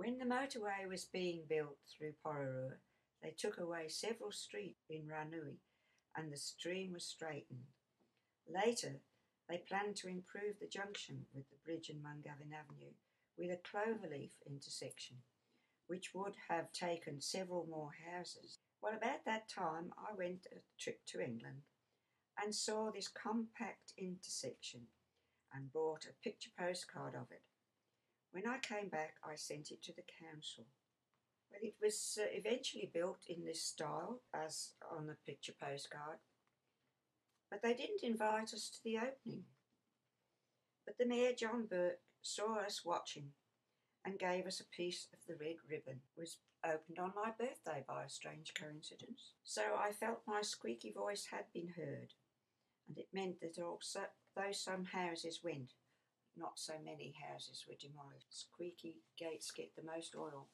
When the motorway was being built through Porirua, they took away several streets in Ranui and the stream was straightened. Later, they planned to improve the junction with the bridge in Mungavin Avenue with a cloverleaf intersection, which would have taken several more houses. Well, about that time, I went a trip to England and saw this compact intersection and bought a picture postcard of it. When I came back, I sent it to the council. Well, it was uh, eventually built in this style as on the picture postcard, but they didn't invite us to the opening. But the Mayor, John Burke, saw us watching and gave us a piece of the red ribbon. It was opened on my birthday by a strange coincidence. So I felt my squeaky voice had been heard, and it meant that also, though some houses went, not so many houses were demolished. Squeaky gates get the most oil.